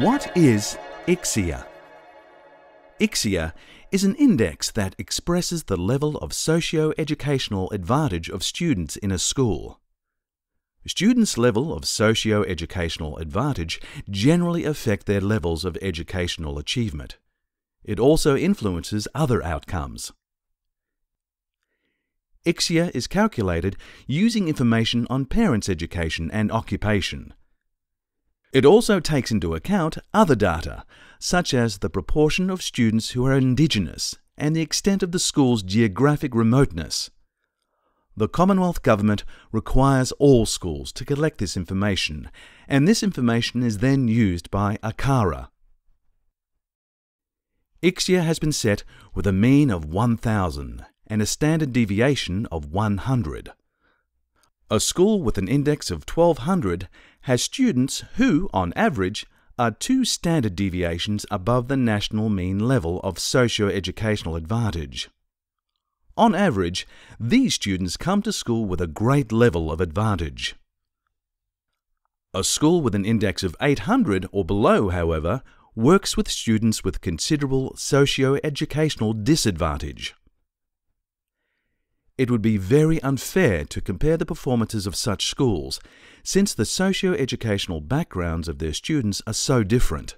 What is ICSEA? ICSEA is an index that expresses the level of socio-educational advantage of students in a school. Students' level of socio-educational advantage generally affect their levels of educational achievement. It also influences other outcomes. ICSEA is calculated using information on parents' education and occupation. It also takes into account other data, such as the proportion of students who are Indigenous and the extent of the school's geographic remoteness. The Commonwealth Government requires all schools to collect this information, and this information is then used by ACARA. ICSEA has been set with a mean of 1,000 and a standard deviation of 100. A school with an index of 1200 has students who, on average, are two standard deviations above the national mean level of socio-educational advantage. On average, these students come to school with a great level of advantage. A school with an index of 800 or below, however, works with students with considerable socio-educational disadvantage. It would be very unfair to compare the performances of such schools, since the socio-educational backgrounds of their students are so different.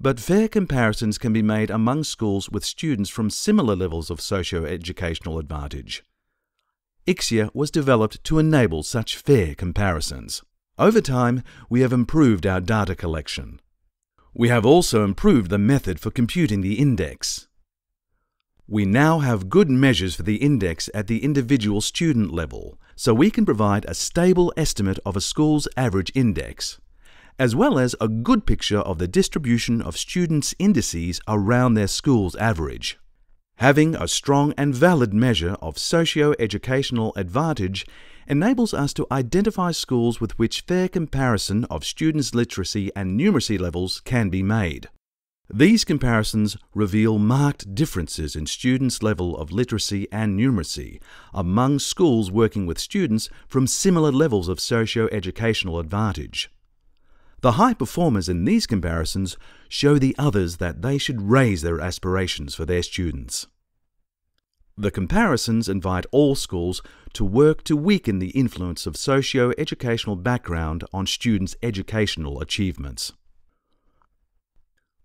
But fair comparisons can be made among schools with students from similar levels of socio-educational advantage. ICSEA was developed to enable such fair comparisons. Over time, we have improved our data collection. We have also improved the method for computing the index. We now have good measures for the index at the individual student level, so we can provide a stable estimate of a school's average index, as well as a good picture of the distribution of students' indices around their school's average. Having a strong and valid measure of socio-educational advantage enables us to identify schools with which fair comparison of students' literacy and numeracy levels can be made. These comparisons reveal marked differences in students' level of literacy and numeracy among schools working with students from similar levels of socio-educational advantage. The high performers in these comparisons show the others that they should raise their aspirations for their students. The comparisons invite all schools to work to weaken the influence of socio-educational background on students' educational achievements.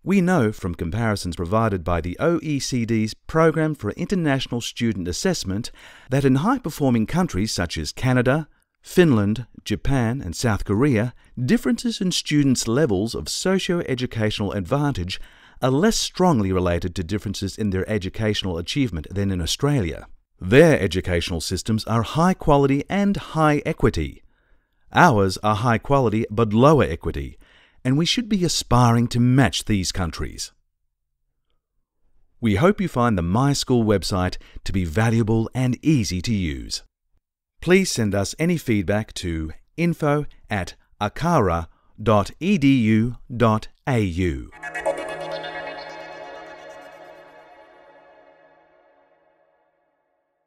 We know from comparisons provided by the OECD's Programme for International Student Assessment that in high performing countries such as Canada, Finland, Japan, and South Korea, differences in students' levels of socio educational advantage are less strongly related to differences in their educational achievement than in Australia. Their educational systems are high quality and high equity. Ours are high quality but lower equity and we should be aspiring to match these countries. We hope you find the MySchool website to be valuable and easy to use. Please send us any feedback to info at acara.edu.au.